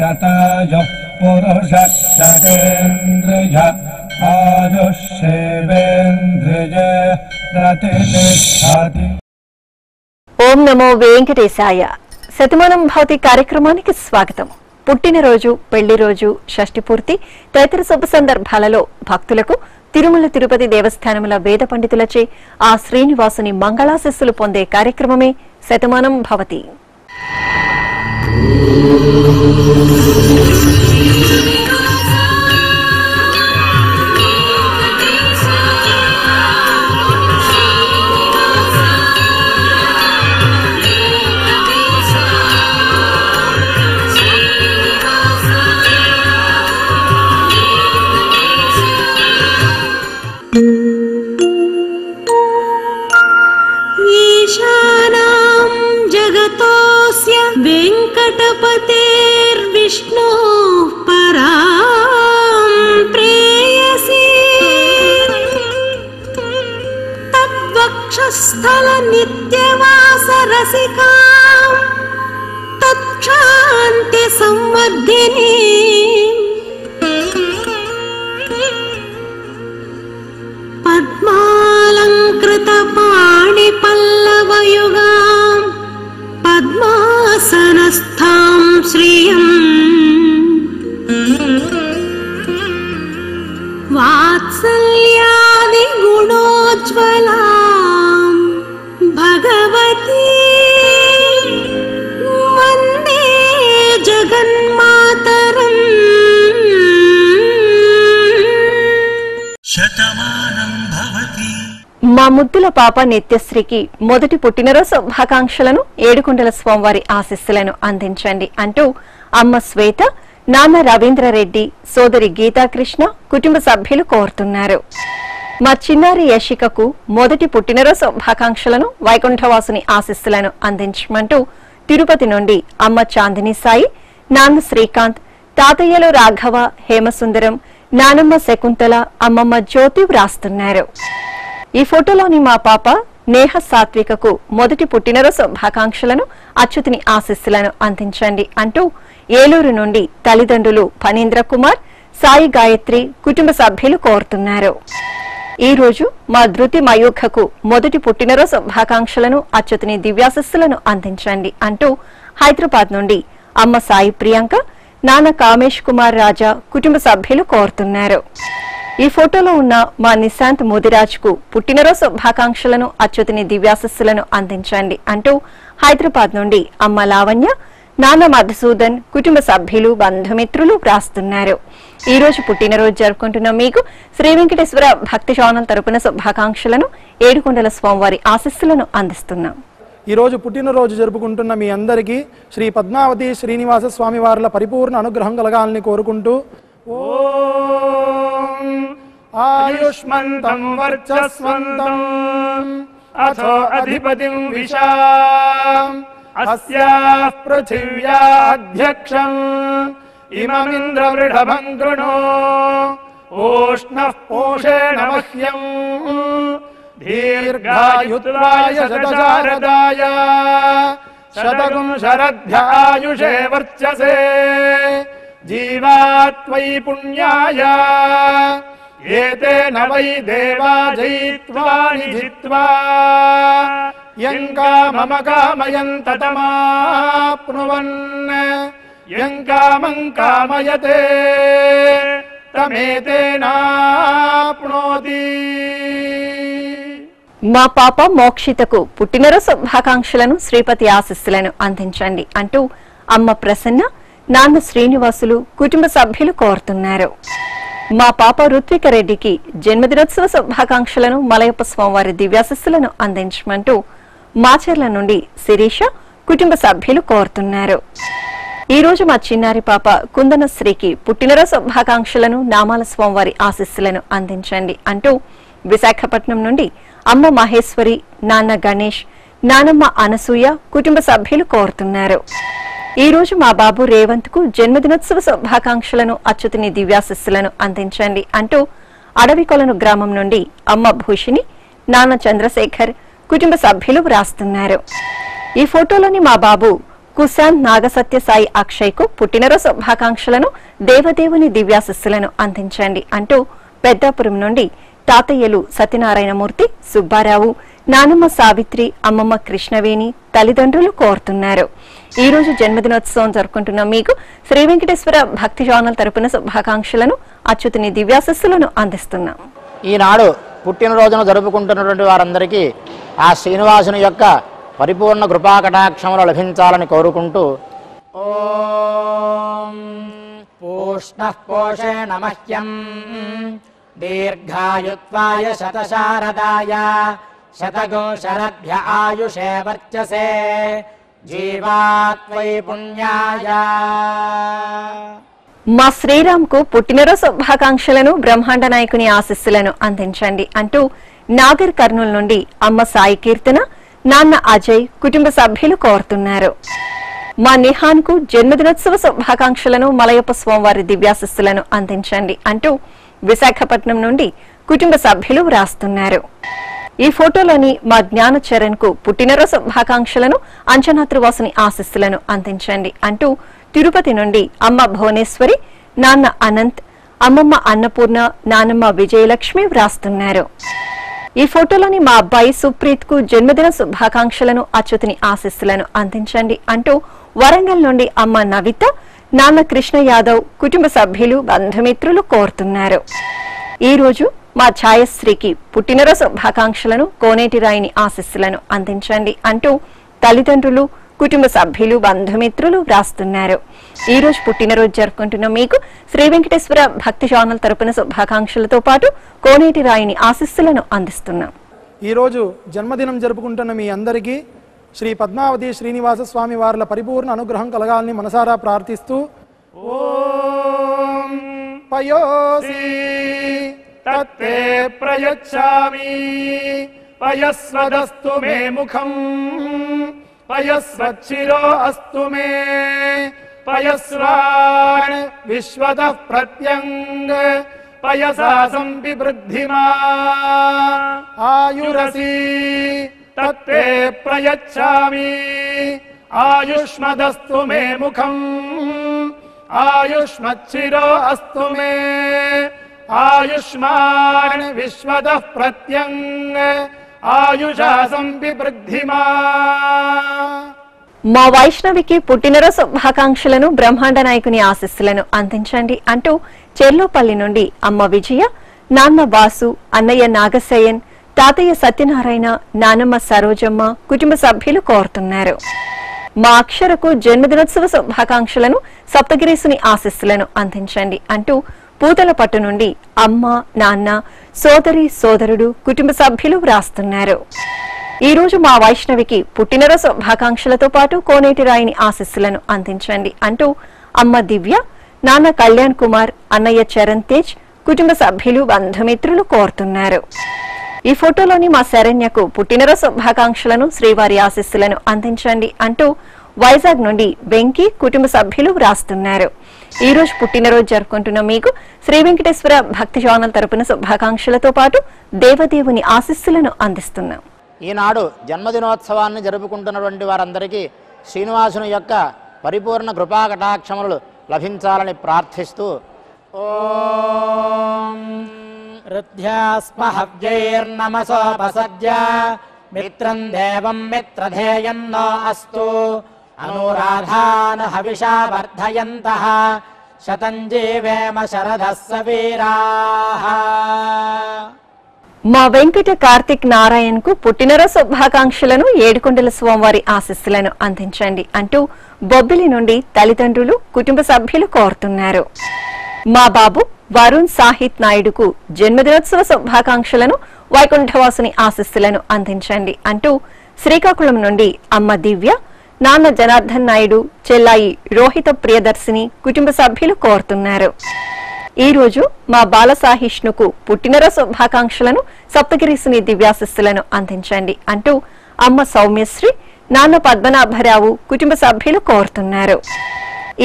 శతమానం పురుష ప్రతిష్టతి ఓం నమో వెంకటేశాయ. శతమానం భవతి కార్యక్రమానికి స్వాగతం. పుట్టినరోజు పెళ్ళి రోజు షష్ఠి పూర్తి తదితర శుభ సందర్భాలలో భక్తులకు తిరుమల తిరుపతి దేవస్థానముల వేద పండితులచే ఆ శ్రీనివాసుని మంగళాశిస్సులు పొందే కార్యక్రమమే శతమానం భవతి. 请你保重，你保重，请你保重，你保重，请你保重，你保重。ముద్దుల పాప నిత్యశ్రీకి మొదటి పుట్టినరోజు శుభాకాంక్షలను ఏడుకొండల స్వామివారి ఆశీస్సులను అందించండి అంటూ అమ్మ శ్వేత నాన్న రవీంద్రరెడ్డి సోదరి గీతాకృష్ణ కుటుంబ సభ్యులు కోరుతున్నారు. మా చిన్నారి యశికకు మొదటి పుట్టినరోజు శుభాకాంక్షలను వైకుంఠవాసుని ఆశీస్సులను అందించమంటూ తిరుపతి నుండి అమ్మ చాందిని సాయి నాన్న శ్రీకాంత్ తాతయ్యలు రాఘవ హేమసుందరం నానమ్మ శకుంతల అమ్మమ్మ జ్యోతి వ్రాస్తున్నారు. ఈ ఫోటోలోని మా పాప నేహ సాత్వికకు మొదటి పుట్టినరోజు శుభాకాంక్షలను అచ్యుతిని ఆశీస్సులను అందించండి అంటూ ఏలూరు నుండి తల్లిదండ్రులు ఫణీంద్ర కుమార్ సాయి గాయత్రి కుటుంబ సభ్యులు కోరుతున్నారు. ఈ రోజు మా ధృతి మయూఖకు మొదటి పుట్టినరోజు శుభాకాంక్షలను అచ్యుతిని దివ్యాశస్సులను అందించండి అంటూ హైదరాబాద్ నుండి అమ్మ సాయి ప్రియాంక నాన్న కామేష్ కుమార్ రాజా కుటుంబ సభ్యులు కోరుతున్నారు. ఈ ఫోటోలో ఉన్న మా నిశాంత్ మోదిరాజ్కు పుట్టినరోజు శుభాకాంక్షలను అచ్యుతిని దివ్యాశస్సులను అందించండి అంటూ హైదరాబాద్ నుండి అమ్మ లావణ్య నాన్న మధుసూదన్ కుటుంబ సభ్యులు బంధుమిత్రులు వ్రాస్తున్నారు. ఈ రోజు పుట్టినరోజు జరుపుకుంటున్న మీకు శ్రీ వెంకటేశ్వర భక్తి ఛానల్ తరపున శుభాకాంక్షలను ఏడుకొండల స్వామివారి ఆశస్సులను అందిస్తున్నాం. ఈరోజు పుట్టినరోజు జరుపుకుంటున్న మీ అందరికీ శ్రీ పద్మావతి శ్రీనివాస స్వామివార్ల పరిపూర్ణ అనుగ్రహం కలగాలని కోరుకుంటూ ॐ आयुष्मन्तम् वर्चस्वन्तम् अथो अधिपतिम् विशा अस्याः पृथिव्याध्यक्षम् इममिन्द्रवृढभम् कृणो ओष्णः पोषेण मह्यम् दीर्घायुताय शारदाय शतकुम् शरद्ध वर्चसे జీవాత్వై పుణ్యాయ ఏతేన నవై దేవా జయిత్వా నిజిత్వా యం కామమ కామయం తతమాప్నువన్ యం కామం కామయతే తమేతేనాప్నోతి మా పాప మోక్షితకు పుట్టినరోజు శుభాకాంక్షలను శ్రీపతి ఆశస్సులను అందించండి అంటూ అమ్మ ప్రసన్న నాన్న శ్రీనివాసులు కుటుంబ సభ్యులు కోరుతున్నారు. మా పాప రుత్విక రెడ్డికి జన్మదినోత్సవ శుభాకాంక్షలను మలయప్ప స్వామివారి దివ్యాశస్సులను అందించమంటూ మాచర్ల నుండి శిరీష కుటుంబ సభ్యులు కోరుతున్నారు. ఈ రోజు మా చిన్నారి పాప కుందన శ్రీకి పుట్టినరోజు శుభాకాంక్షలను నామాల స్వామివారి ఆశస్సులను అందించండి అంటూ విశాఖపట్నం నుండి అమ్మ మహేశ్వరి నాన్న గణేష్ నానమ్మ అనసూయ కుటుంబ సభ్యులు కోరుతున్నారు. ఈ రోజు మా బాబు రేవంత్కు జన్మదినోత్సవ శుభాకాంక్షలను అచ్యుతిని దివ్యాశిస్సులను అందించండి అంటూ అడవికొలను గ్రామం నుండి అమ్మ భూషిణి నాన్న చంద్రశేఖర్ కుటుంబ సభ్యులు వ్రాస్తున్నారు. ఈ ఫోటోలోని మా బాబు కుశాంత్ నాగసత్య సాయి అక్షయ్కు పుట్టినరోజు శుభాకాంక్షలను దేవదేవుని దివ్యాశిస్సులను అందించండి అంటూ పెద్దాపురం నుండి తాతయ్యలు సత్యనారాయణమూర్తి సుబ్బారావు నానమ్మ సావిత్రి అమ్మమ్మ కృష్ణవేణి తల్లిదండ్రులు కోరుతున్నారు. ఈ రోజు జన్మదినోత్సవం జరుపుకుంటున్న మీకు శ్రీ వెంకటేశ్వర భక్తి ఛానల్ తరపున శుభాకాంక్షలను అచ్యుతుని దివ్యాశస్సులను అందిస్తున్నాం. ఈనాడు పుట్టినరోజును జరుపుకుంటున్నటువంటి వారందరికీ ఆ శ్రీనివాసుని యొక్క పరిపూర్ణ కృపాకటాక్షములు లభించాలని కోరుకుంటూ ఓం పూష్ణ పోషేణ మహ్యం దీర్ఘాయుత్వాయ శతశారదాయ శతగో ఆయుషే వర్చసే. జీవాత్వై పుణ్యాయ. మా శ్రీరామ్కు పుట్టినరోజు శుభాకాంక్షలను బ్రహ్మాండ నాయకుని ఆశస్సులను అందించండి అంటూ నాగర్ కర్నూలు నుండి అమ్మ సాయి కీర్తన నాన్న అజయ్ కుటుంబ సభ్యులు కోరుతున్నారు. మా నిహాన్కు జన్మదినోత్సవ శుభాకాంక్షలను మలయప్ప స్వామివారి దివ్యాశస్సులను అందించండి అంటూ విశాఖపట్నం నుండి కుటుంబ సభ్యులు వ్రాస్తున్నారు. ఈ ఫోటోలోని మా జ్ఞాన చరణ్కు పుట్టినరోజు శుభాకాంక్షలను అంచనాత్రువాసుని ఆశస్సులను అందించండి అంటూ తిరుపతి నుండి అమ్మ భువనేశ్వరి నాన్న అనంత్ అమ్మమ్మ అన్నపూర్ణ నానమ్మ విజయలక్ష్మి వ్రాస్తున్నారు. ఈ ఫోటోలోని మా అబ్బాయి సుప్రీత్కు జన్మదిన శుభాకాంక్షలను అచ్యుతిని ఆశస్సులను అందించండి అంటూ వరంగల్ నుండి అమ్మ నవిత నాన్న కృష్ణ యాదవ్ కుటుంబ సభ్యులు బంధుమిత్రులు కోరుతున్నారు. ఈ రోజు మా ఛాయశ్రీకి పుట్టినరోజు శుభాకాంక్షలను కోనేటి రాయిని ఆశస్సులను అందించండి అంటూ తల్లిదండ్రులు కుటుంబ సభ్యులు బంధుమిత్రులు వ్రాస్తున్నారు. ఈ రోజు పుట్టినరోజు జరుపుకుంటున్న మీకు శ్రీ వెంకటేశ్వర భక్తి ఛానల్ తరపున శుభాకాంక్షలతో పాటు కోనేటి రాయిని ఆశస్సులను అందిస్తున్నాం. ఈరోజు జన్మదినం జరుపుకుంటున్న మీ అందరికీ శ్రీ పద్మావతి శ్రీనివాస స్వామి వారిల పరిపూర్ణ అనుగ్రహం కలగాలని మనసారా ప్రార్థిస్తూ ఓ పయోసి. तत्ते प्रयच्छामि। पयस्वदस्तु मे मुखम्। पयस्वच्छिरो अस्तु मे। पयस्वान् विश्वतः प्रत्यङ्ग। पयसा सं आयुरसि। तत्ते प्रयच्छामि। आयुष्मदस्तु मे मुखम्। आयुष्मच्छिरो अस्तु मे। ఆయుష్మాన్ విశ్వత ప్రత్యంగ ఆయుషా సంపివృద్ధిమా మా వైష్ణవికి పుట్టినరోజు శుభాకాంక్షలను బ్రహ్మాండ నాయకుని ఆశస్సులను అందించండి అంటూ చెర్లోపల్లి నుండి అమ్మ విజయ నాన్న వాసు అన్నయ్య నాగశయన్ తాతయ్య సత్యనారాయణ నానమ్మ సరోజమ్మ కుటుంబ సభ్యులు కోరుతున్నారు. మా అక్షరకు జన్మదినోత్సవ శుభాకాంక్షలను సప్తగిరీసుని ఆశస్సులను అందించండి అంటూ పూతల పట్టు నుండి అమ్మ నాన్న సోదరి సోదరుడు కుటుంబ సభ్యులు వ్రాస్తున్నారు. ఈ రోజు మా వైష్ణవికి పుట్టినరోజు శుభాకాంక్షలతో పాటు కోనేటి రాయిని ఆశస్సులను అందించండి అంటూ అమ్మ దివ్య నాన్న కళ్యాణ్ కుమార్ అన్నయ్య చరణ్ తేజ్ కుటుంబ సభ్యులు బంధుమిత్రులు కోరుతున్నారు. ఈ ఫోటోలోని మా శరణ్యకు పుట్టినరోజు శుభాకాంక్షలను శ్రీవారి ఆశస్సులను అందించండి అంటూ వైజాగ్ నుండి వెంకీ కుటుంబ సభ్యులు వ్రాస్తున్నారు. ఈ రోజు పుట్టినరోజు జరుపుకుంటున్న మీకు శ్రీ వెంకటేశ్వర భక్తి ఛానల్ తరపున శుభాకాంక్షలతో పాటు దేవదేవుని ఆశస్సులను అందిస్తున్నాం. ఈనాడు జన్మదినోత్సవాన్ని జరుపుకుంటున్నటువంటి వారందరికీ శ్రీనివాసుని యొక్క పరిపూర్ణ కృపా కటాక్షములు లభించాలని ప్రార్థిస్తూ ఓం హృద్యాస్మ హవ్యైర్నమసోపసద్య మిత్రం దేవం మిత్రధేయన్నో అస్తు. అనురాధాన్ హవిషా వర్ధయంతః శతం జీవేమ శరదः మా వెంకట కార్తిక్ నారాయణ్కు పుట్టినరోజు శుభాకాంక్షలను ఏడుకొండల స్వామివారి ఆశస్సులను అందించండి అంటూ బొబ్బిలి నుండి తల్లిదండ్రులు కుటుంబ సభ్యులు కోరుతున్నారు. మా బాబు వరుణ్ సాహిత్ నాయుడుకు జన్మదినోత్సవ శుభాకాంక్షలను వైకుంఠవాసుని ఆశస్సులను అందించండి అంటూ శ్రీకాకుళం నుండి అమ్మ దివ్య నాన్న జనార్దన్ నాయుడు చెల్లాయి రోహిత ప్రియదర్శిని కుటుంబ సభ్యులు కోరుతున్నారు. ఈ రోజు మా బాలసాహిష్ణుకు పుట్టినరోజు శుభాకాంక్షలను సప్తగిరీసుని దివ్యాశిస్సులను అందించండి అంటూ అమ్మ సౌమ్యశ్రీ నాన్న పద్మనాభరావు కుటుంబ సభ్యులు కోరుతున్నారు.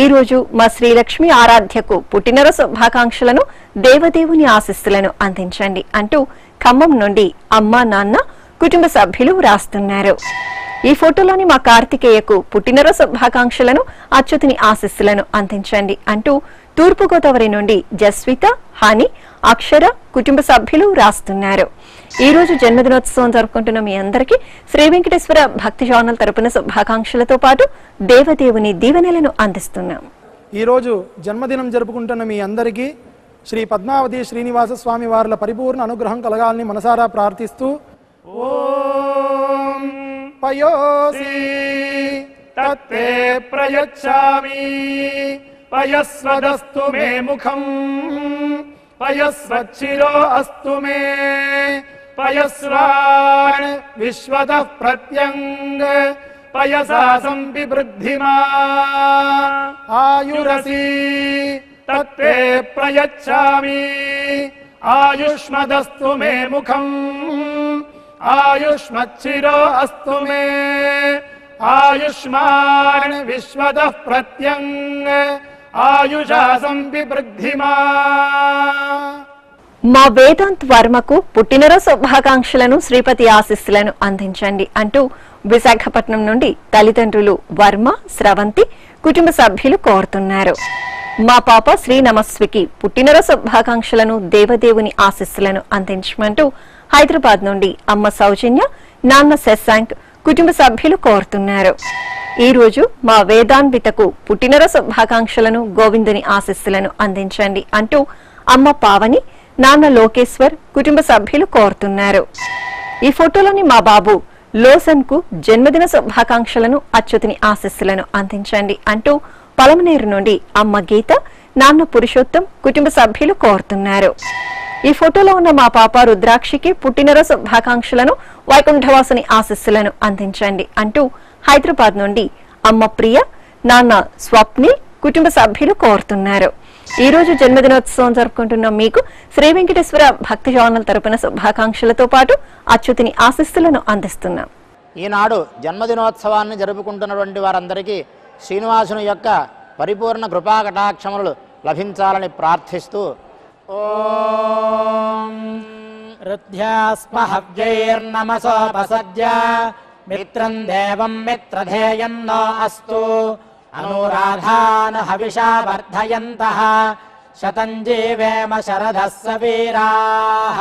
ఈ రోజు మా శ్రీలక్ష్మి ఆరాధ్యకు పుట్టినరోజు శుభాకాంక్షలను దేవదేవుని ఆశిస్సులను అందించండి అంటూ ఖమ్మం నుండి అమ్మ నాన్న కుటుంబ సభ్యులు వ్రాస్తున్నారు. ఈ ఫోటోలోని మా కార్తికేయకు పుట్టినరోజు శుభాకాంక్షలను అచ్యుతుని ఆశీస్సులను అందించండి అంటూ తూర్పుగోదావరి నుండి జస్విత హాని అక్షర కుటుంబ సభ్యులు రాస్తున్నారు. ఈ రోజు జన్మదినోత్సవం జరుపుకుంటున్న మీ అందరికీ శ్రీ వెంకటేశ్వర భక్తి ఛానల్ తరపున శుభాకాంక్షలతో పాటు దేవదేవుని దీవెనలను అందిస్తున్నాం. ఈరోజు జన్మదినం జరుపుకుంటున్న మీ అందరికీ శ్రీ పద్మావతి శ్రీనివాస స్వామి వార్ల పరిపూర్ణ అనుగ్రహం కలగాలని మనసారా ప్రార్థిస్తూ ఓం पयोसि तत्ते प्रयच्छामि। पयस्वदस्तु मे मुखम्। पयस्वच्छिरो अस्तु मे। पयस्वान् विश्वतः प्रत्यङ्ग। पयसा सं आयुरसि। तत्ते प्रयच्छामि। आयुष्मदस्तु मे मुखम्। ఆయుష్మచ్చిరో అస్తు మే ఆయుష్మాన్ విశ్వత ప్రత్యంగ ఆయుషా సంపివృద్ధిమా మా వేదాంత్ వర్మకు పుట్టినరోజు శుభాకాంక్షలను శ్రీపతి ఆశీస్సులను అందించండి అంటూ విశాఖపట్నం నుండి తల్లిదండ్రులు వర్మ స్రవంతి కుటుంబ సభ్యులు కోరుతున్నారు. మా పాప శ్రీ నమస్వికి పుట్టినరోజు శుభాకాంక్షలను దేవదేవుని ఆశీస్సులను అందించమంటూ హైదరాబాద్ నుండి అమ్మ సౌజన్య నాన్న శశాంక్ కుటుంబ సభ్యులు కోరుతున్నారు. ఈ రోజు మా వేదాన్వితకు పుట్టినరోజు శుభాకాంక్షలను గోవిందుని ఆశస్సులను అందించండి అంటూ అమ్మ పావని నాన్న లోకేశ్వర్ కుటుంబ సభ్యులు కోరుతున్నారు. ఈ ఫోటోలోని మా బాబు లోసన్కు జన్మదిన శుభాకాంక్షలను అచ్యుతిని ఆశస్సులను అందించండి అంటూ పలమనేరు నుండి అమ్మ గీత నాన్న పురుషోత్తం కుటుంబ సభ్యులు కోరుతున్నారు. ఈ ఫోటోలో ఉన్న మా పాప రుద్రాక్షికి పుట్టినరోజు శుభాకాంక్షలను వైకుంఠవాసుని ఆశస్సులను అందించండి అంటూ హైదరాబాద్ నుండి అమ్మ ప్రియ నాన్న స్వప్ని కుటుంబ సభ్యులు కోరుతున్నారు. ఈ రోజు జన్మదినోత్సవం జరుపుకుంటున్న మీకు శ్రీ వెంకటేశ్వర భక్తి ఛానల్ తరపున శుభాకాంక్షలతో పాటు అచ్యుతిని ఆశస్సులను అందిస్తున్నాం. ఈనాడు జన్మదినోత్సవాన్ని జరుపుకుంటున్నటువంటి వారందరికీ శ్రీనివాసుని యొక్క పరిపూర్ణ కృపా కటాక్షములు లభించాలని ప్రార్థిస్తూ ఓం. రుధ్యాస్మ హవ్యైర్నమసోపసద్య మిత్రం దేవం మిత్రధేయం నో అస్తు. అనురాధాన్ హవిషా వర్ధయంతః శతం జీవేమ శరదः సవీరాः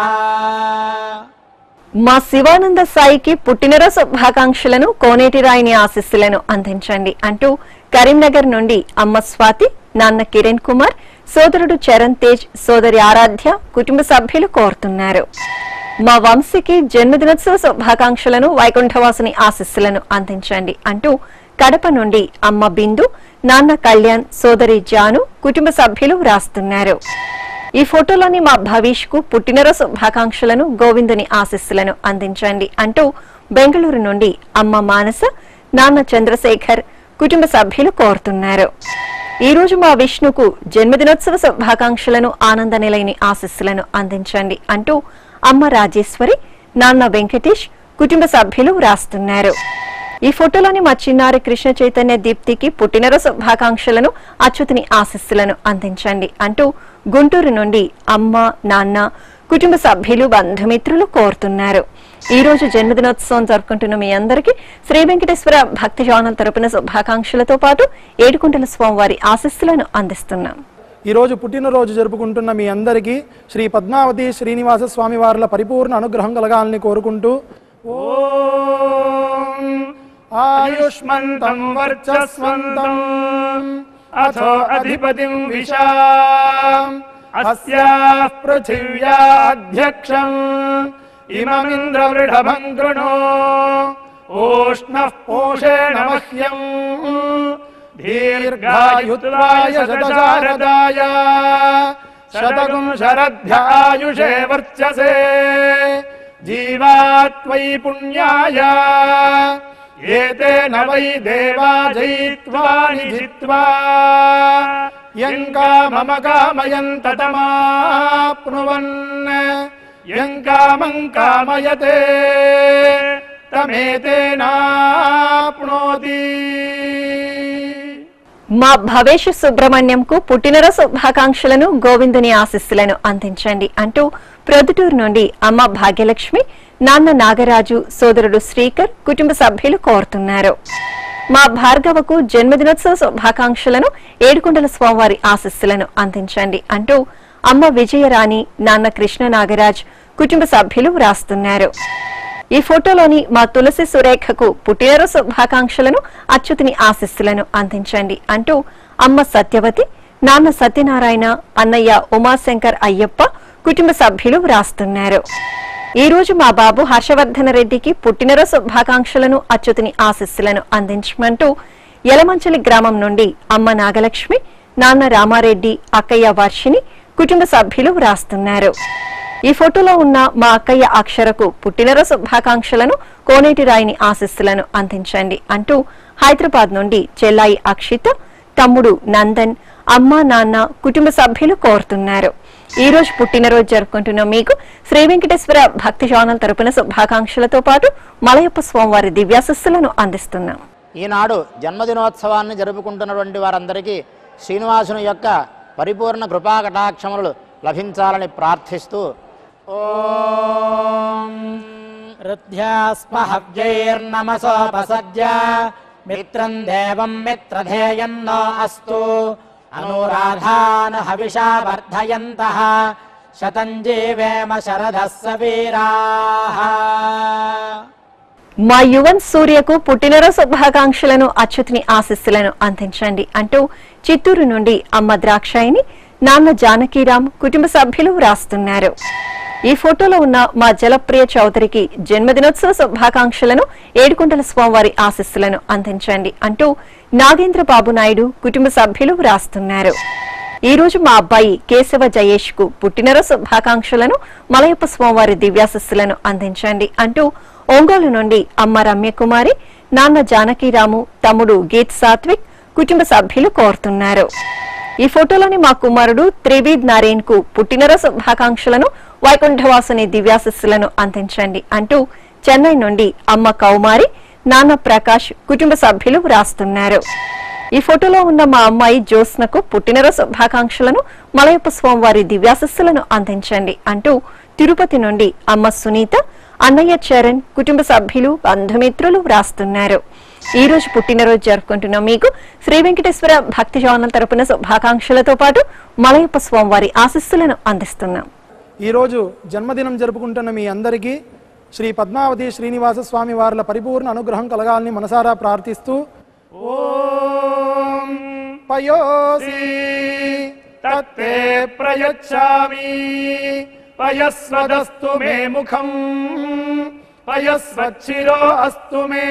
మా శివానంద సాయికి పుట్టినరోజు శుభాకాంక్షలను కోనేటి రాయిని ఆశీస్సులను అందించండి అంటూ కరీంనగర్ నుండి అమ్మ స్వాతి నాన్న కిరణ్ కుమార్ సోదరుడు చరణ్ తేజ్ సోదరి ఆరాధ్య కుటుంబ సభ్యులు కోరుతున్నారు. మా వంశీకి జన్మదినోత్సవ శుభాకాంక్షలను వైకుంఠవాసుని ఆశస్సులను అందించండి అంటూ కడప నుండి అమ్మ బిందు నాన్న కళ్యాణ్ సోదరి జాను కుటుంబ సభ్యులు వ్రాస్తున్నారు ఈ ఫోటోలోని మా భవిష్కు పుట్టినరోజు శుభాకాంక్షలను గోవిందుని ఆశస్సులను అందించండి అంటూ బెంగళూరు నుండి అమ్మ మానస నాన్న చంద్రశేఖర్ కుటుంబ సభ్యులు కోరుతున్నారు. ఈ రోజు మా విష్ణుకు జన్మదినోత్సవ శుభాకాంక్షలను ఆనంద నిలయని ఆశస్సులను అందించండి అంటూ అమ్మ రాజేశ్వరి నాన్న వెంకటేష్ కుటుంబ సభ్యులు వ్రాస్తున్నారు. ఈ ఫోటోలోని మా చిన్నారి కృష్ణ చైతన్య దీప్తికి పుట్టినరోజు శుభాకాంక్షలను అచ్యుతిని ఆశస్సులను అందించండి అంటూ గుంటూరు నుండి అమ్మ నాన్న కుటుంబ సభ్యులు బంధుమిత్రులు కోరుతున్నారు. ఈ రోజు జన్మదినోత్సవం జరుపుకుంటున్న మీ అందరికీ శ్రీ వెంకటేశ్వర భక్తి ఛానల్ తరపున శుభాకాంక్షలతో పాటు ఏడుకుంటల స్వామివారి ఆశస్సులను అందిస్తున్నాం. ఈరోజు పుట్టినరోజు జరుపుకుంటున్న మీ అందరికీ శ్రీ పద్మావతి శ్రీనివాస స్వామి వారిల పరిపూర్ణ అనుగ్రహం కలగాలని కోరుకుంటూ ఆయుష్మంతం వర్చస్వంతం అథో అధిపతిం విశా అస్యాః పృథివ్యాధ్యక్షం. इममिन्द्रवृढभम् कृणो। ओष्णः पोषेण मह्यम् दीर्घायुतय शतशारदाय शतगुं शरद्ध्यायुषे वर्चसे। जीवा पुण्याय। एतेन वै देवा जयित्वा निित्वा यङ्का मम కామయంత తమేతేనాప్నోతి మా భవేష్ సుబ్రహ్మణ్యంకు పుట్టినరోజు శుభాకాంక్షలను గోవిందుని ఆశీస్సులను అందించండి అంటూ ప్రొద్దుటూరు నుండి అమ్మ భాగ్యలక్ష్మి నాన్న నాగరాజు సోదరుడు శ్రీకర్ కుటుంబ సభ్యులు కోరుతున్నారు. మా భార్గవకు జన్మదినోత్సవ శుభాకాంక్షలను ఏడుకొండల స్వామివారి ఆశస్సులను అందించండి అంటూ అమ్మ విజయరాణి నాన్న కృష్ణ నాగరాజ్ కుటుంబ సభ్యులు వ్రాస్తున్నారు. ఈ ఫోటోలోని మా తులసి సురేఖకు పుట్టినరోజు శుభాకాంక్షలను అచ్యుతిని ఆశిస్సులను అందించండి అంటూ అమ్మ సత్యవతి నాన్న సత్యనారాయణ అన్నయ్య ఉమాశంకర్ అయ్యప్ప కుటుంబ సభ్యులు వ్రాస్తున్నారు. ఈ రోజు మా బాబు హర్షవర్ధన రెడ్డికి పుట్టినరోజు శుభాకాంక్షలను అచ్యుతిని ఆశిస్సులను అందించమంటూ యలమంచలి గ్రామం నుండి అమ్మ నాగలక్ష్మి నాన్న రామారెడ్డి అక్కయ్య వర్షిని కుటుంబ సభ్యులు వ్రాస్తున్నారు. ఈ ఫోటోలో ఉన్న మా అక్కయ్య అక్షరకు పుట్టినరోజు శుభాకాంక్షలను కోనేటి రాయిని ఆశస్సులను అందించండి అంటూ హైదరాబాద్ నుండి చెల్లాయి అక్షిత తమ్ముడు నందన్ అమ్మ నాన్న కుటుంబ సభ్యులు కోరుతున్నారు. ఈ రోజు పుట్టినరోజు జరుపుకుంటున్న మీకు శ్రీ వెంకటేశ్వర భక్తి ఛానల్ తరపున శుభాకాంక్షలతో పాటు మలయప్ప స్వామివారి దివ్యాశస్సులను అందిస్తున్నాం. ఈనాడు జన్మదినోత్సవాన్ని జరుపుకుంటున్నటువంటి వారందరికీ శ్రీనివాసుని యొక్క పరిపూర్ణ కృపా కటాక్షములు లభించాలని ప్రార్థిస్తూ ఓం రుధ్యాస్మ హవ్యైర్నమసోపసద్య మిత్రం దేవం మిత్రధేయన్నో అస్తు అనురాధాన్ హవిషా వర్ధయంతః శతం జీవేమ శరదः సవీరాः మా యువన్ సూర్యకు పుట్టినరోజు శుభాకాంక్షలను అచ్యుతిని ఆశస్సులను అందించండి అంటూ చిత్తూరు నుండి అమ్మ ద్రాక్షాయిని నాన్న జానకీరామ్ కుటుంబ సభ్యులు వ్రాస్తున్నారు. ఈ ఫోటోలో ఉన్న మా జలప్రియ చౌదరికి జన్మదినోత్సవ శుభాకాంక్షలను ఏడుకొండల స్వామివారి ఆశస్సులను అందించండి అంటూ నాగేంద్ర బాబు నాయుడు కుటుంబ సభ్యులు వ్రాస్తున్నారు. ఈ రోజు మా అబ్బాయి కేశవ జయేష్కు పుట్టినరోజు శుభాకాంక్షలను మలయప్ప స్వామివారి దివ్యాశస్సులను అందించండి అంటూ ఒంగోలు నుండి అమ్మ రమ్యకుమారి నాన్న జానకీరాము తమ్ముడు గీత్ సాత్విక్ కుటుంబ సభ్యులు కోరుతున్నారు. ఈ ఫోటోలోని మా కుమారుడు త్రివిద్ నారాయణ్కు పుట్టినరోజు శుభాకాంక్షలను వైకుంఠవాసుని దివ్యాశస్సులను అందించండి అంటూ చెన్నై నుండి అమ్మ కౌమారి నాన్న ప్రకాష్ కుటుంబ సభ్యులు వ్రాస్తున్నారు ఈ ఫోటోలో ఉన్న మా అమ్మాయి జ్యోత్స్నకు పుట్టినరోజు శుభాకాంక్షలను మలయప్ప స్వామివారి దివ్యాశస్సులను అందించండి అంటూ తిరుపతి నుండి అమ్మ సునీత అన్నయ్య చరణ్ కుటుంబ సభ్యులు బంధుమిత్రులు వ్రాస్తున్నారు ఈ రోజు పుట్టినరోజు జరుపుకుంటున్న మీకు. శ్రీ వెంకటేశ్వర భక్తి ఛానల్ తరపున శుభాకాంక్షలతో పాటు మలయప్ప స్వామివారి ఆశస్సులను అందిస్తున్నాం. ఈరోజు జన్మదినం జరుపుకుంటున్న మీ అందరికీ శ్రీ పద్మావతి శ్రీనివాస స్వామి వార్ల పరిపూర్ణ అనుగ్రహం కలగాలని మనసారా ప్రార్థిస్తూ ఓం పయోసి తత్తే ప్రయచ్చామి పయస్వదస్తు మే ముఖం పయస్వచ్చిరో అస్తు మే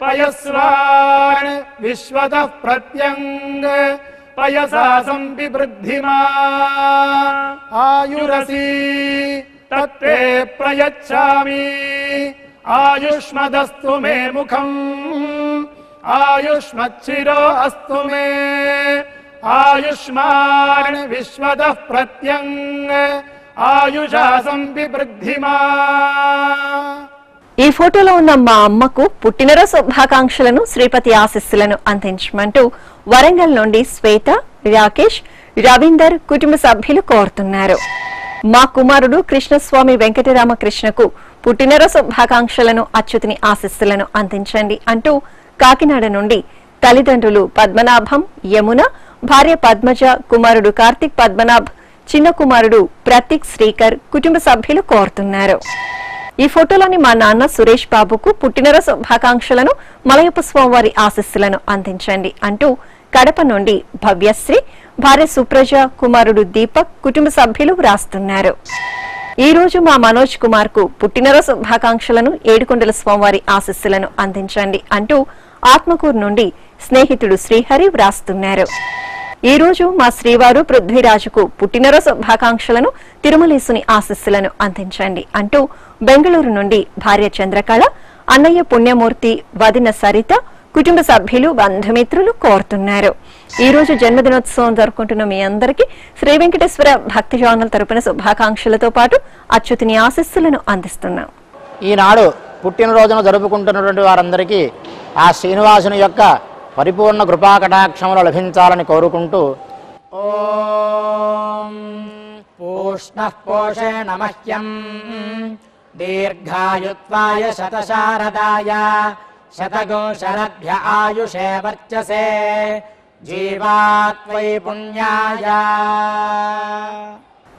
पयस्वान् विश्वतः प्रत्यङ्ग पयसा वृद्धिमा आयुरसि तत्ते प्रयच्छामि। आयुष्मदस्तु मे मुखम् आयुष्मच्छिरो अस्तु मे। आयुष्मान् विश्वदः प्रत्यङ्गयुषासम् वि वृद्धिमा ఈ ఫోటోలో ఉన్న మా అమ్మకు పుట్టినరోజు శుభాకాంక్షలను శ్రీపతి ఆశస్సులను అందించమంటూ వరంగల్ నుండి శ్వేత రాకేష్ రవీందర్ కుటుంబ సభ్యులు కోరుతున్నారు. మా కుమారుడు కృష్ణస్వామి వెంకటరామకృష్ణకు పుట్టినరోజు శుభాకాంక్షలను అచ్యుతిని ఆశస్సులను అందించండి అంటూ కాకినాడ నుండి తల్లిదండ్రులు పద్మనాభం యమున భార్య పద్మజ కుమారుడు కార్తిక్ పద్మనాభ్ చిన్న కుమారుడు ప్రతీక్ శ్రీకర్ కుటుంబ సభ్యులు కోరుతున్నారు. ఈ ఫోటోలోని మా నాన్న సురేష్ బాబుకు పుట్టినరోజు శుభాకాంక్షలను మలయప్ప స్వామివారి ఆశస్సులను అందించండి అంటూ కడప నుండి భవ్యశ్రీ భార్య సుప్రజ కుమారుడు దీపక్ కుటుంబ సభ్యులు వ్రాస్తున్నారు. ఈ రోజు మా మనోజ్ కుమార్కు పుట్టినరోజు శుభాకాంక్షలను ఏడుకొండల స్వామివారి ఆశస్సులను అందించండి అంటూ ఆత్మకూరు నుండి స్నేహితుడు శ్రీహరి వ్రాస్తున్నారు. ఈ రోజు మా శ్రీవారు పృథ్వీరాజుకు పుట్టినరోజు శుభాకాంక్షలను తిరుమలేసుని ఆశస్సులను అందించండి అంటూ బెంగళూరు నుండి భార్య చంద్రకళ అన్నయ్య పుణ్యమూర్తి వదిన సరిత కుటుంబ సభ్యులు బంధుమిత్రులు కోరుతున్నారు. ఈ రోజు జన్మదినోత్సవం జరుపుకుంటున్న మీ అందరికీ శ్రీ వెంకటేశ్వర భక్తి జోనల్ తరపున శుభాకాంక్షలతో పాటు అచ్యుతిని ఆశస్సులను అందిస్తున్నాం. ఈనాడు పుట్టినరోజున జరుపుకుంటున్నటువంటి వారందరికీ ఆ శ్రీనివాసుని యొక్క పరిపూర్ణ కృపా కటాక్షములు లభించాలని కోరుకుంటూ ఓం పూష్ణ పోషేణ మహ్యం దీర్ఘాయుత్వాయ శతశారదాయ శతగో శరభ్య ఆయుషే వర్చసే జీవాత్వై పుణ్యాయ.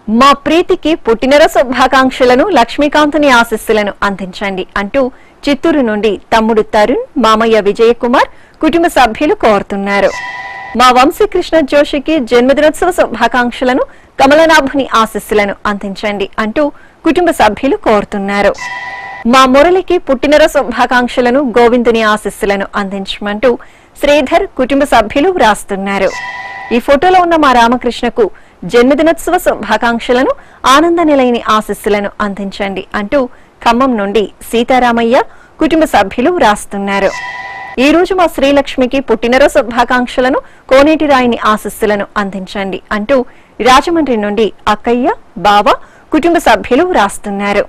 మా ప్రీతికి పుట్టినరోజు శుభాకాంక్షలను లక్ష్మీకాంతుని ఆశస్సులను అందించండి అంటూ చిత్తూరు నుండి తమ్ముడు తరుణ్ మామయ్య విజయకుమార్ కుటుంబ సభ్యులు కోరుతున్నారు. మా వంశీకృష్ణ జోషికి జన్మదినోత్సవ శుభాకాంక్షలను కమలనాభుని ఆశస్సులను అందించండి అంటూ కుటుంబ సభ్యులు కోరుతున్నారు. మా మురళికి పుట్టినరోజు శుభాకాంక్షలను గోవిందుని ఆశస్సులను అందించమంటూ శ్రీధర్ కుటుంబ సభ్యులు వ్రాస్తున్నారు. ఈ ఫోటోలో ఉన్న మా రామకృష్ణకు జన్మదినోత్సవ శుభాకాంక్షలను ఆనంద నిలయని ఆశస్సులను అందించండి అంటూ ఖమ్మం నుండి సీతారామయ్య కుటుంబ సభ్యులు వ్రాస్తున్నారు. ఈ రోజు మా శ్రీలక్ష్మికి పుట్టినరోజు శుభాకాంక్షలను కోనేటి రాయిని ఆశస్సులను అందించండి అంటూ రాజమండ్రి నుండి అక్కయ్య బావ కుటుంబ సభ్యులు వ్రాస్తున్నారు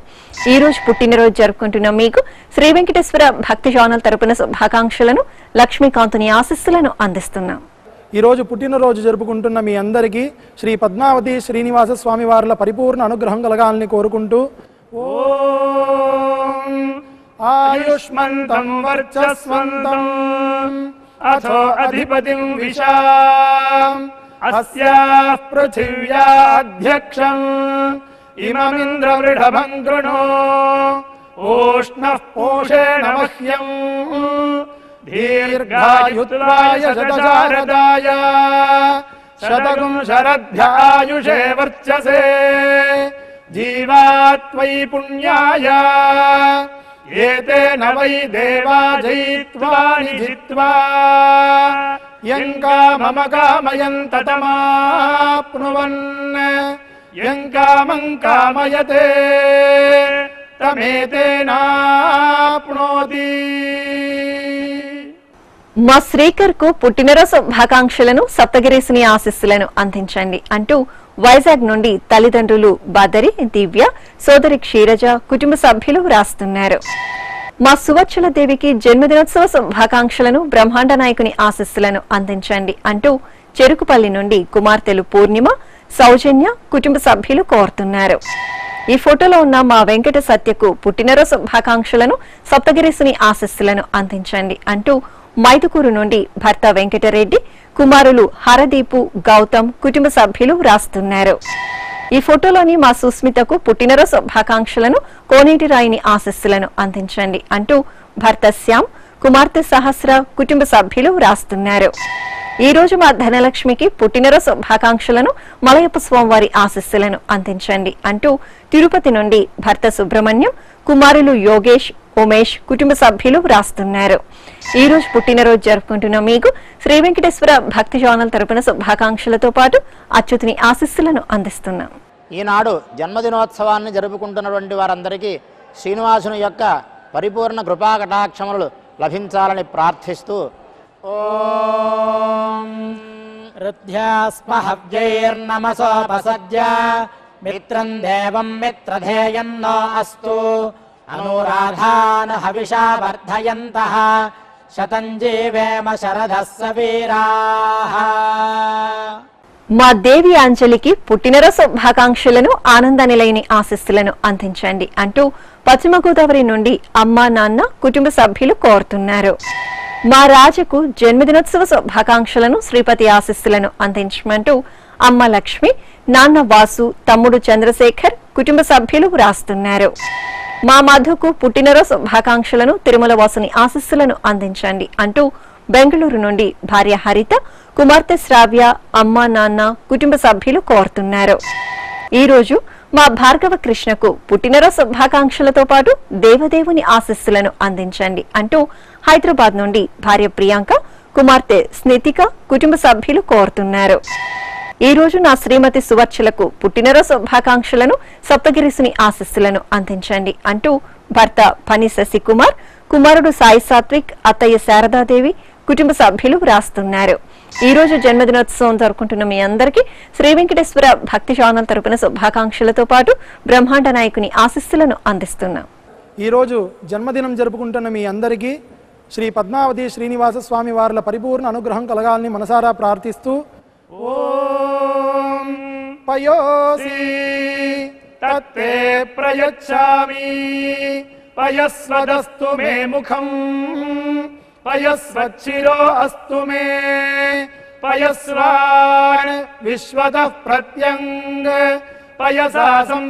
ఈ రోజు పుట్టినరోజు జరుపుకుంటున్న మీకు శ్రీ వెంకటేశ్వర భక్తి ఛానల్ తరపున శుభాకాంక్షలను లక్ష్మీకాంతుని ఆశస్సులను అందిస్తున్నాం. ఈరోజు పుట్టినరోజు జరుపుకుంటున్న మీ అందరికీ శ్రీ పద్మావతి శ్రీనివాస స్వామి వారిల పరిపూర్ణ అనుగ్రహం కలగాలని కోరుకుంటూ ఓ आयुष्मन्तम् वर्चस्वन्तम् अथो अधिपतिम् विशा अस्याः पृथिव्याध्यक्षम्। इममिन्द्रवृढभम् कृणो। ओष्णः पोषेण मह्यम्। दीर्घायुत्वाय शतशारदाय। शारदाय शतरुम् वर्चसे। जीवात्त्वयि पुण्याय ఏతేన వై దేవా జయిత్వాని జిత్వా యం కామమ కామయం తతమాప్నువన్? యం కామం కామయతే? తమేతేనాప్నోతి మా శ్రీకర్కు పుట్టినరోజు శుభాకాంక్షలను సప్తగిరీసుని ఆశీస్సులను అందించండి అంటూ వైజాగ్ నుండి తల్లిదండ్రులు బదరి దివ్య సోదరి క్షీరజ కుటుంబ సభ్యులు వ్రాస్తున్నారు. మా సువచ్చల దేవికి జన్మదినోత్సవ శుభాకాంక్షలను బ్రహ్మాండ నాయకుని ఆశస్సులను అందించండి అంటూ చెరుకుపల్లి నుండి కుమార్తెలు పూర్ణిమ సౌజన్య కుటుంబ సభ్యులు కోరుతున్నారు. ఈ ఫోటోలో ఉన్న మా వెంకట సత్యకు పుట్టినరోజు శుభాకాంక్షలను సప్తగిరీసుని ఆశస్సులను అందించండి అంటూ మైదుకూరు నుండి భర్త వెంకటరెడ్డి కుమారులు హరదీపు గౌతమ్ కుటుంబ సభ్యులు వ్రాస్తున్నారు. ఈ ఫోటోలోని మా సుస్మితకు పుట్టినరోజు శుభాకాంక్షలను కోనేటి రాయిని ఆశస్సులను అందించండి అంటూ భర్త శ్యామ్ కుమార్తె సహస్ర కుటుంబ సభ్యులు వ్రాస్తున్నారు. ఈ రోజు మా ధనలక్ష్మికి పుట్టినరోజు శుభాకాంక్షలను మలయప్ప స్వామివారి ఆశస్సులను అందించండి అంటూ తిరుపతి నుండి భర్త సుబ్రహ్మణ్యం కుమారులు యోగేష్ ఉమేష్ కుటుంబ సభ్యులు వ్రాస్తున్నారు ఈ రోజు పుట్టినరోజు జరుపుకుంటున్న మీకు శ్రీ వెంకటేశ్వర భక్తి ఛానల్ తరపున శుభాకాంక్షలతో పాటు అచ్యుతుని ఆశస్సులను అందిస్తున్నాం. ఈనాడు జన్మదినోత్సవాన్ని జరుపుకుంటున్నటువంటి వారందరికీ శ్రీనివాసుని యొక్క పరిపూర్ణ కృపా కటాక్షములు లభించాలని ప్రార్థిస్తూ ఓం హృద్యాస్మహవ్యైర్నమసోపసద్య మిత్రం దేవం మిత్రధేయన్నో అస్తు. అనురాధాన హవిషా వర్ధయంతః శతం జీవేమ శరదः మా దేవి అంజలికి పుట్టినరోజు శుభాకాంక్షలను ఆనంద నిలయని ఆశస్సులను అందించండి అంటూ పశ్చిమ గోదావరి నుండి అమ్మా నాన్న కుటుంబ సభ్యులు కోరుతున్నారు. మా రాజుకు జన్మదినోత్సవ శుభాకాంక్షలను శ్రీపతి ఆశస్సులను అందించమంటూ అమ్మ లక్ష్మి నాన్న వాసు తమ్ముడు చంద్రశేఖర్ కుటుంబ సభ్యులు వ్రాస్తున్నారు. మా మధుకు పుట్టినరోజు శుభాకాంక్షలను తిరుమల వాసుని ఆశస్సులను అందించండి అంటూ బెంగళూరు నుండి భార్య హరిత కుమార్తె శ్రావ్య అమ్మ నాన్న కుటుంబ సభ్యులు కోరుతున్నారు. ఈ రోజు మా భార్గవ కృష్ణకు పుట్టినరోజు శుభాకాంక్షలతో పాటు దేవదేవుని ఆశస్సులను అందించండి అంటూ హైదరాబాద్ నుండి భార్య ప్రియాంక కుమార్తె స్నితిక కుటుంబ సభ్యులు కోరుతున్నారు. ఈ రోజు నా శ్రీమతి సువర్చలకు పుట్టినరోజు శుభాకాంక్షలను సప్తగిరిసుని ఆశస్సులను అందించండి అంటూ భర్త పని శశికుమార్ కుమారుడు సాయి సాత్విక్ అత్తయ్య శారదాదేవి కుటుంబ సభ్యులు వ్రాస్తున్నారు. ఈ రోజు జన్మదినోత్సవం జరుపుకుంటున్న మీ అందరికీ శ్రీ వెంకటేశ్వర భక్తి ఛానల్ తరపున శుభాకాంక్షలతో పాటు బ్రహ్మాండ నాయకుని ఆశస్సులను అందిస్తున్నాం. ఈరోజు జన్మదినం జరుపుకుంటున్న మీ అందరికీ శ్రీ పద్మావతి శ్రీనివాస స్వామి వార్ల పరిపూర్ణ అనుగ్రహం కలగాలని మనసారా ప్రార్థిస్తూ ఓ पयोसी तत्ते प्रयच्छामि। पयस्वदस्तु मे मुखम् पयस्वच्छिरो अस्तु मे। पयस्वान् विश्वतः प्रत्यङ्ग पयसा सं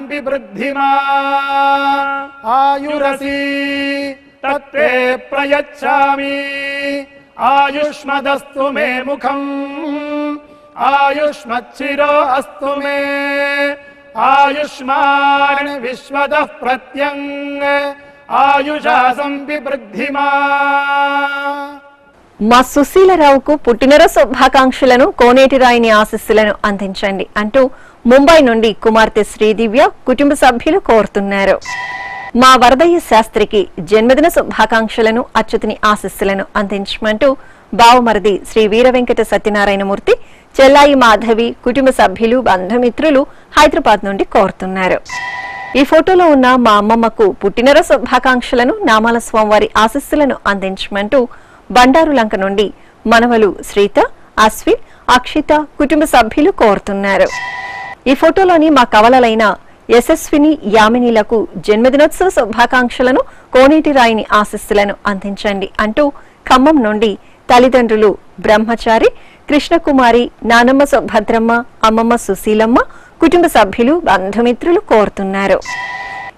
आयुरसि तत्ते प्रयच्छामि। आयुष्मदस्तु मे मुखम् आयुष्मच्छिरो अस्तु मे आयुष्मान् विश्वतः प्रत्यङ्ग आयुषा सम्पिवृद्धिमा మా సుశీలరావుకు పుట్టినరోజు శుభాకాంక్షలను కోనేటి రాయిని ఆశీస్సులను అందించండి అంటూ ముంబై నుండి కుమార్తె శ్రీదివ్య కుటుంబ సభ్యులు కోరుతున్నారు మా వరదయ్య శాస్త్రికి జన్మదిన శుభాకాంక్షలను అచ్యుతిని ఆశీస్సులను అందించమంటూ బావమరిది శ్రీ వీర వెంకట సత్యనారాయణమూర్తి చెల్లాయి మాధవి కుటుంబ సభ్యులు బంధుమిత్రులు హైదరాబాద్ నుండి కోరుతున్నారు. ఈ ఫోటోలో ఉన్న మా అమ్మమ్మకు పుట్టినరోజు శుభాకాంక్షలను నామాల స్వామివారి ఆశస్సులను అందించమంటూ బండారు లంక నుండి మనవలు శ్రీత అశ్విన్ అక్షిత కుటుంబ సభ్యులు కోరుతున్నారు. ఈ ఫోటోలోని మా కవలలైన యశస్విని యామినిలకు జన్మదినోత్సవ శుభాకాంక్షలను కోనేటి రాయిని ఆశస్సులను అందించండి అంటూ ఖమ్మం నుండి తల్లిదండ్రులు బ్రహ్మచారి కృష్ణకుమారి నానమ్మ సుభద్రమ్మ అమ్మమ్మ సుశీలమ్మ కుటుంబ సభ్యులు బంధుమిత్రులు కోరుతున్నారు.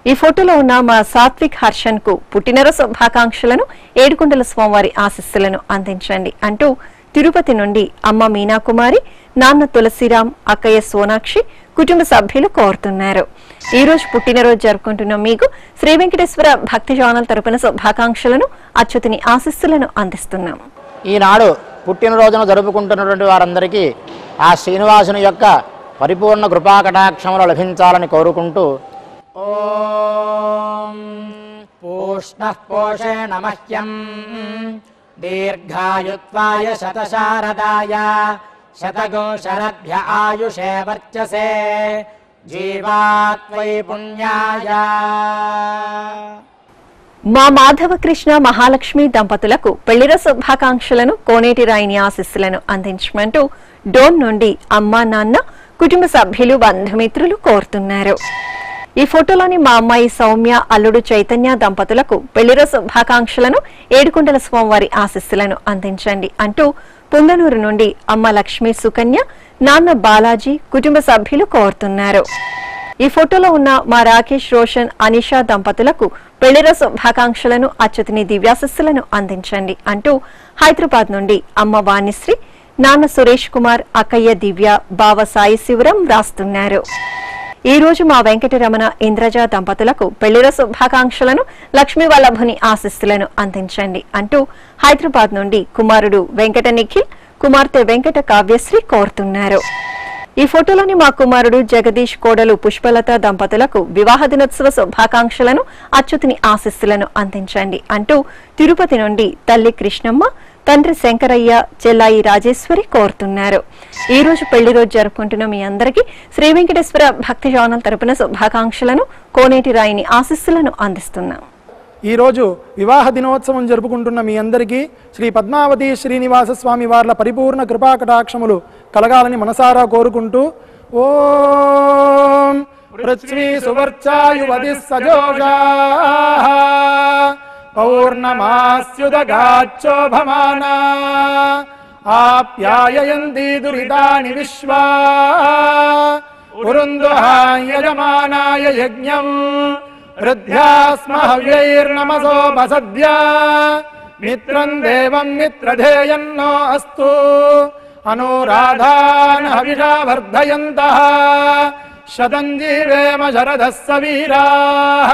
ఈ ఫోటోలో ఉన్న మా సాత్విక్ హర్షన్కు పుట్టినరోజు శుభాకాంక్షలను ఏడుకొండల స్వామివారి ఆశస్సులను అందించండి అంటూ తిరుపతి నుండి అమ్మ మీనాకుమారి నాన్న తులసిరామ్ అక్కయ్య సోనాక్షి కుటుంబ సభ్యులు కోరుతున్నారు. ఈ రోజు పుట్టినరోజు జరుపుకుంటున్న మీకు శ్రీ వెంకటేశ్వర భక్తి జోనల్ తరపున శుభాకాంక్షలను అచ్యుతిని ఆశస్సులను అందిస్తున్నాం. ఈనాడు పుట్టినరోజున జరుపుకుంటున్నటువంటి వారందరికీ ఆ శ్రీనివాసుని యొక్క పరిపూర్ణ కృపాకటాక్షములు లభించాలని కోరుకుంటూ ఓం పూష్ణ పోషేణ మహ్యం దీర్ఘాయుత్వాయ శతశారదాయ శతగోశరభ్య ఆయుషే వర్చసే జీవాత్వై పుణ్యాయ. మా మాధవకృష్ణ మహాలక్ష్మి దంపతులకు పెళ్ళిర శుభాకాంక్షలను కోనేటి రాయిని ఆశీస్సులను అందించమంటూ డోన్ నుండి అమ్మా నాన్న కుటుంబ సభ్యులు బంధుమిత్రులు కోరుతున్నారు. ఈ ఫోటోలోని మా అమ్మాయి సౌమ్య అల్లుడు చైతన్య దంపతులకు పెళ్ళిర శుభాకాంక్షలను ఏడుకొండల స్వామివారి ఆశీస్సులను అందించండి అంటూ పుంగనూరు నుండి అమ్మ లక్ష్మి సుకన్య నాన్న బాలాజీ కుటుంబ సభ్యులు కోరుతున్నారు. ఈ ఫోటోలో ఉన్న మా రాకేష్ రోషన్ అనిషా దంపతులకు పెళ్ళిర శుభాకాంక్షలను అచ్యుతిని దివ్యాశస్సులను అందించండి అంటూ హైదరాబాద్ నుండి అమ్మ వాణిశ్రీ నాన్న సురేష్ కుమార్ అక్కయ్య దివ్య బావ సాయి శివరం రాస్తున్నారు. ఈ రోజు మా వెంకటరమణ ఇంద్రజ దంపతులకు పెళ్ళిర శుభాకాంక్షలను లక్ష్మీ వల్లభుని ఆశీస్సులను అందించండి అంటూ హైదరాబాద్ నుండి కుమారుడు వెంకట నిఖిల్ కుమార్తె వెంకట కావ్యశ్రీ కోరుతున్నారు. ఈ ఫోటోలోని మా కుమారుడు జగదీష్ కోడలు పుష్పలత దంపతులకు వివాహ దినోత్సవ శుభాకాంక్షలను అచ్యుతిని ఆశీస్సులను అందించండి అంటూ తిరుపతి నుండి తల్లి కృష్ణమ్మ తండ్రి శంకరయ్య చెల్లాయి రాజేశ్వరి కోరుతున్నారు. ఈ రోజు పెళ్ళి రోజు జరుపుకుంటున్న మీ అందరికీ శ్రీ వెంకటేశ్వర భక్తి ఛానల్ తరపున శుభాకాంక్షలను కోనేటి రాయిని ఆశీస్సులను అందిస్తున్నాం. ఈరోజు వివాహ దినోత్సవం జరుపుకుంటున్న మీ అందరికీ శ్రీ పద్మావతి శ్రీనివాస స్వామి వార్ల పరిపూర్ణ కృపాకటాక్షములు కలగాలని మనసారా కోరుకుంటూ ఓం పృథ్వీ సువర్చాయువతి సజోషా పౌర్ణమాస్యుదగాచ్చోభమానా ఆప్యాయయంతి దురితాని విశ్వా ఉరుందుహాయజమానాయ యజ్ఞం हव्यैर्नमसो भसद्या मित्रम् देवम् मित्रधेयन्नो अस्तु। अनुराधान हविषा वर्धयन्तः। शतम् जीवेम स सवीराः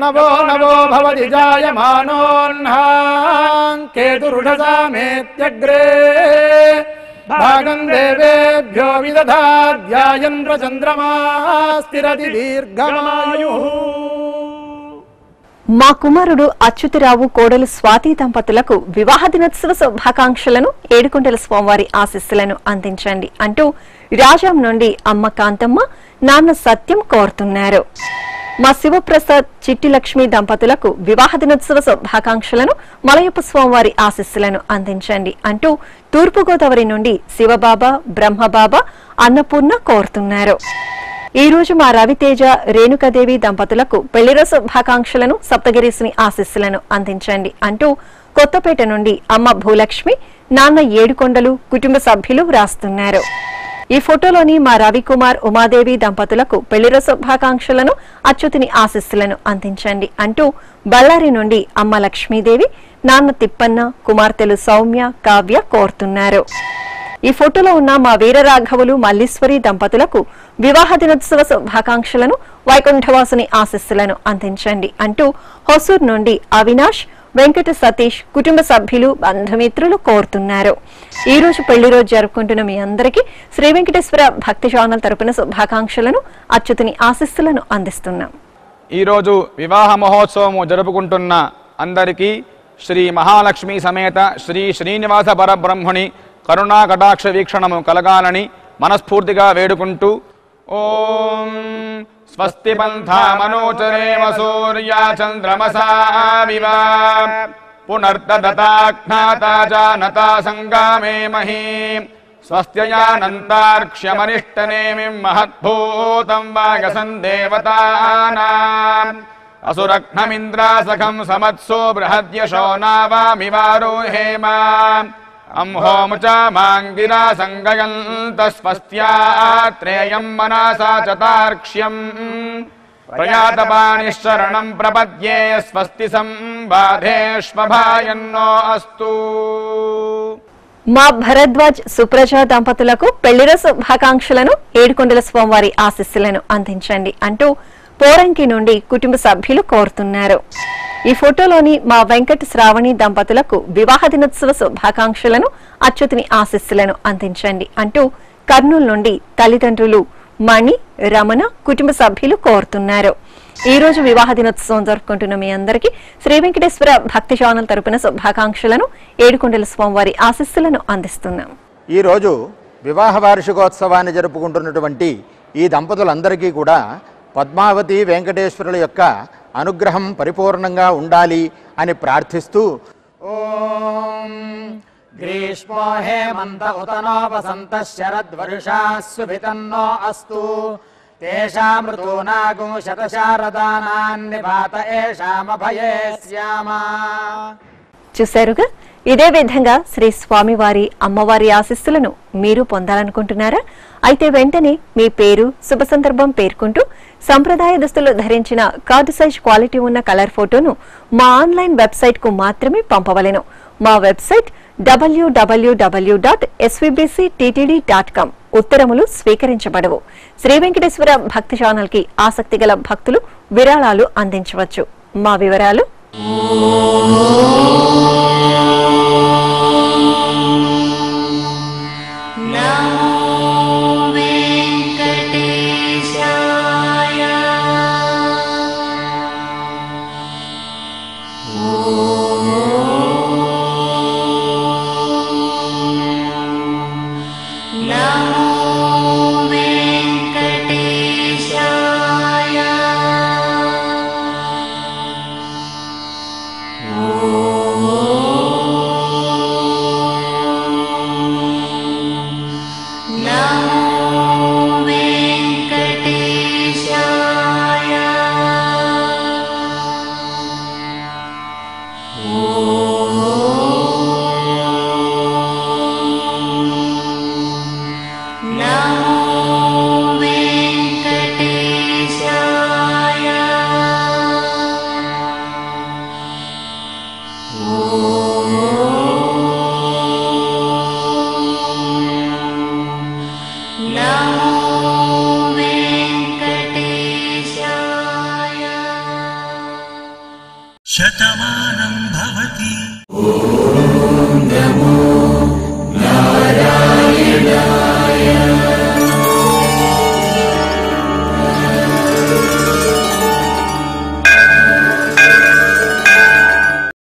नवो नवो भवति जायमानोऽह्नाम् केतुरुषसामेत्यग्रे भागम् देवेभ्यो विदधाध्यायन्द्रचन्द्रमा स्थिरति दीर्घमायुः। మా కుమారుడు అచ్యుతిరావు కోడలు స్వాతి దంపతులకు వివాహ దినోత్సవ శుభాకాంక్షలను ఏడుకొండల స్వామివారి ఆశీస్సులను అందించండి అంటూ రాజాం నుండి అమ్మ కాంతమ్మ నాన్న సత్యం కోరుతున్నారు. మా శివప్రసాద్ చిట్టి లక్ష్మి దంపతులకు వివాహ దినోత్సవ శుభాకాంక్షలను మలయప్ప స్వామివారి ఆశీస్సులను అందించండి అంటూ తూర్పుగోదావరి నుండి శివబాబా బ్రహ్మబాబా అన్నపూర్ణ కోరుతున్నారు. ఈ రోజు మా రవితేజ రేణుకాదేవి దంపతులకు పెళ్ళిర శుభాకాంక్షలను సప్తగిరీసుని ఆశీస్సులను అందించండి అంటూ కొత్తపేట నుండి అమ్మ భూలక్ష్మి నాన్న ఏడుకొండలు కుటుంబ సభ్యులు వ్రాస్తున్నారు ఈ ఫోటోలోని మా రవికుమార్ ఉమాదేవి దంపతులకు పెళ్ళిర శుభాకాంక్షలను అచ్యుతిని ఆశీస్సులను అందించండి అంటూ బళ్ళారి నుండి అమ్మ లక్ష్మీదేవి నాన్న తిప్పన్న కుమార్తెలు సౌమ్య కావ్య కోరుతున్నారు. ఈ ఫోటోలో ఉన్న మా వీరరాఘవులు మల్లీశ్వరి దంపతులకు వివాహ దినోత్సవ శుభాకాంక్షలను వైకుంఠవాసుని ఆశస్సులను అందించండి అంటూ హొసూర్ నుండి అవినాష్ వెంకట సతీష్ కుటుంబ సభ్యులు బంధుమిత్రులు కోరుతున్నారు. ఈ రోజు పెళ్ళి రోజు జరుపుకుంటున్న మీ అందరికీ శ్రీ వెంకటేశ్వర భక్తి ఛానల్ తరపున శుభాకాంక్షలను అచ్యుతుని ఆశస్సులను అందిస్తున్నాం. ఈరోజు వివాహ మహోత్సవము జరుపుకుంటున్న అందరికీ శ్రీ మహాలక్ష్మి సమేత శ్రీ శ్రీనివాస పరబ్రహ్మణి కరుణా కటాక్ష వీక్షణము కలగాలని మనస్ఫూర్తిగా వేడుకుంటూ ఓం స్వస్తి పంథామనోచరేమ సూర్యా చంద్రమసా వివా. సంగామే మహీ. స్వస్త్యయానంతార్క్ష్యమనిష్టనేమిం మహద్భూతం వాగసం దేవతానాం. అసురఘ్నమింద్రాసఖం సమత్సో బృహద్యశో నావామివారోహేమ. అంహోముచామాంగిరా సంగయంత స్వస్త్యాత్రేయం మనసా చతార్క్ష్యం ప్రయాతపానిశరణం ప్రపద్యే స్వస్తి సంబాధేష్మభాయన్నో అస్తు మా భరద్వాజ్ సుప్రజా దంపతులకు పెళ్ళిర శుభాకాంక్షలను ఏడుకొండల స్వామివారి ఆశీస్సులను అందించండి అంటూ పోరంకి నుండి కుటుంబ సభ్యులు కోరుతున్నారు. ఈ ఫోటోలోని మా వెంకట శ్రావణి దంపతులకు వివాహ దినోత్సవ శుభాకాంక్షలను అచ్యుతిని ఆశీస్సులను అందించండి అంటూ కర్నూలు నుండి తల్లిదండ్రులు మణి రమణ కుటుంబ సభ్యులు కోరుతున్నారు. ఈ రోజు వివాహ దినోత్సవం జరుపుకుంటున్న మీ అందరికీ శ్రీ వెంకటేశ్వర భక్తి ఛానల్ తరపున శుభాకాంక్షలను ఏడుకొండల స్వామివారి ఆశీస్సులను అందిస్తున్నాం. ఈరోజు వివాహ వార్షికోత్సవాన్ని జరుపుకుంటున్నటువంటి ఈ దంపతులందరికీ కూడా పద్మావతి వెంకటేశ్వరుల యొక్క అనుగ్రహం పరిపూర్ణంగా ఉండాలి అని ప్రార్థిస్తూ ఓం గ్రీష్మో హేమంత ఉతనో వసంత శరద్వర్షా సుభితన్నో అస్తు. తేషామృతూనాగు శతశారదానాన్నిపాత ఏషామభయే శ్యామా. చూశారుగా? ఇదే విధంగా శ్రీ స్వామివారి అమ్మవారి ఆశీస్సులను మీరు పొందాలనుకుంటున్నారా? అయితే వెంటనే మీ పేరు శుభ సందర్భం పేర్కొంటూ సంప్రదాయ దుస్తులు ధరించిన కార్డు సైజ్ క్వాలిటీ ఉన్న కలర్ ఫోటోను మా ఆన్లైన్ వెబ్సైట్కు మాత్రమే పంపవలెను. మా website W W W dot dot com ఉత్తరములు స్వీకరించబడవు. శ్రీ వెంకటేశ్వర భక్తి ఛానల్కి ఆసక్తి గల భక్తులు విరాళాలు అందించవచ్చు. మా వివరాలు